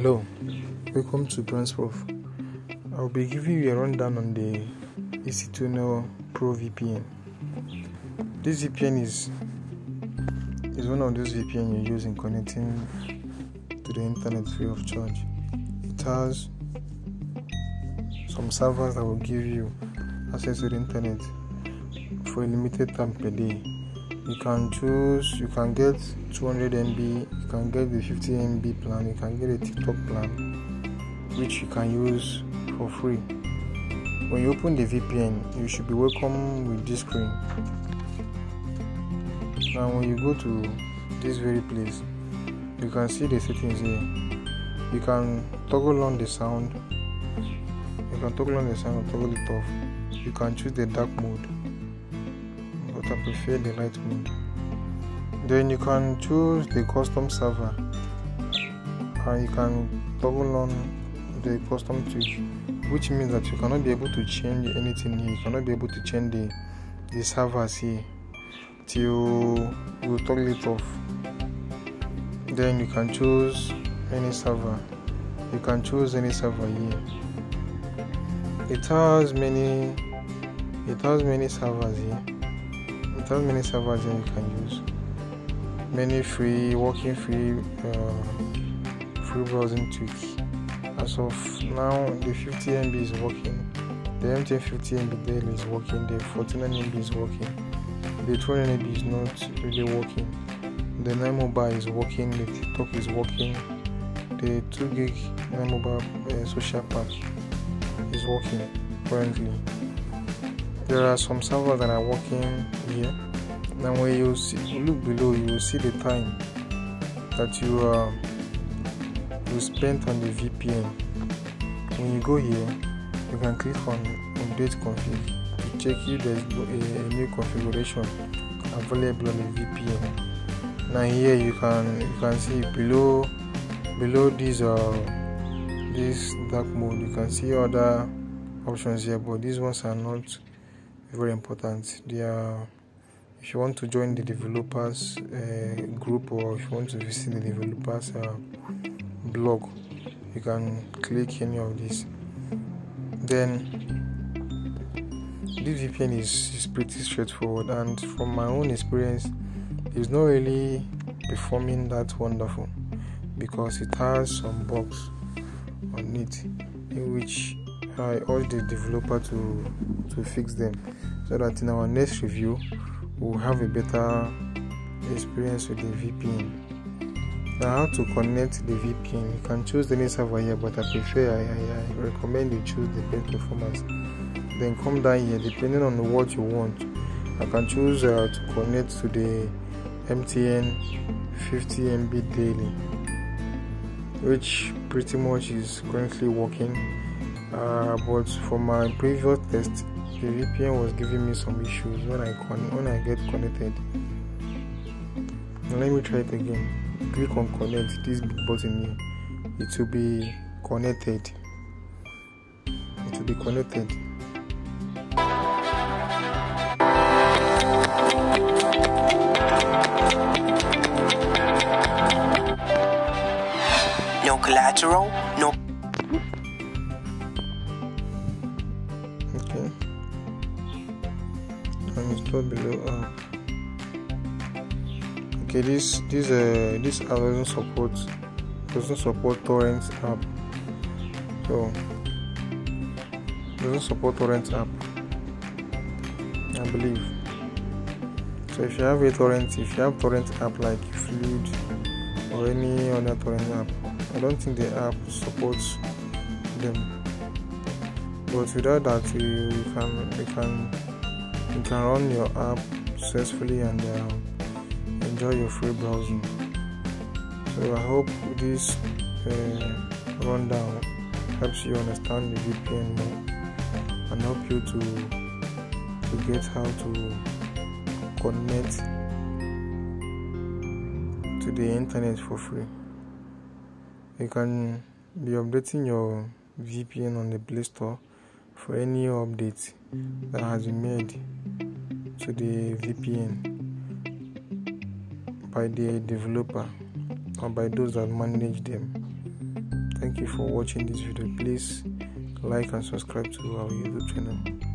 Hello, welcome to Prof. I'll be giving you a rundown on the EC Tunnel Pro VPN. This VPN is is one of those VPN you use in connecting to the internet free of charge. It has some servers that will give you access to the internet for a limited time per day. You can choose, you can get 200 MB, you can get the 50 MB plan, you can get a TikTok plan, which you can use for free. When you open the VPN, you should be welcome with this screen. Now, when you go to this very place, you can see the settings here. You can toggle on the sound, you can toggle on the sound or toggle it off. You can choose the dark mode I prefer the light mode. Then you can choose the custom server and you can toggle on the custom switch, which means that you cannot be able to change anything here. You cannot be able to change the, the servers here till you toggle it off. Then you can choose any server. You can choose any server here. It has many it has many servers here it many servers you can use many free working free uh, free browsing tweaks as of now the 50 mb is working. The mtn 50 mb daily is working. The 49 mb is working. The 20 mb is not really working. The 9 mobile is working. The tiktok is working. The 2 gig 9 mobile uh, social pack is working currently there are some servers that are working here. Now when you see, look below you will see the time that you uh, you spent on the VPN when you go here you can click on update config to check if there's a, a new configuration available on the VPN now here you can you can see below below this uh this dark mode you can see other options here but these ones are not very important. They are if you want to join the developers uh, group or if you want to visit the developers uh, blog you can click any of these. Then this vpn is, is pretty straightforward and from my own experience it's not really performing that wonderful because it has some bugs on it in which I urge the developer to to fix them so that in our next review we'll have a better experience with the VPN. Now, how to connect the VPN? You can choose any server here, but I prefer I, I, I recommend you choose the best performance. Then come down here, depending on what you want. I can choose uh, to connect to the MTN 50 MB daily, which pretty much is currently working. Uh, but for my previous test, the VPN was giving me some issues when I con- when I get connected. Now let me try it again. Click on connect this big button here. It will be connected. It will be connected. No collateral, no Below app. Okay, this this uh this app doesn't support doesn't support torrent app. So doesn't support torrent app. I believe. So if you have a torrent, if you have torrent app like Fluid or any other torrent app, I don't think the app supports them but without that you, you can you can you can run your app successfully and um, enjoy your free browsing. So i hope this uh, rundown helps you understand the vpn more and help you to to get how to connect to the internet for free. You can be updating your vpn on the play store for any update that has been made to the VPN by the developer or by those that manage them. thank you for watching this video please like and subscribe to our youtube channel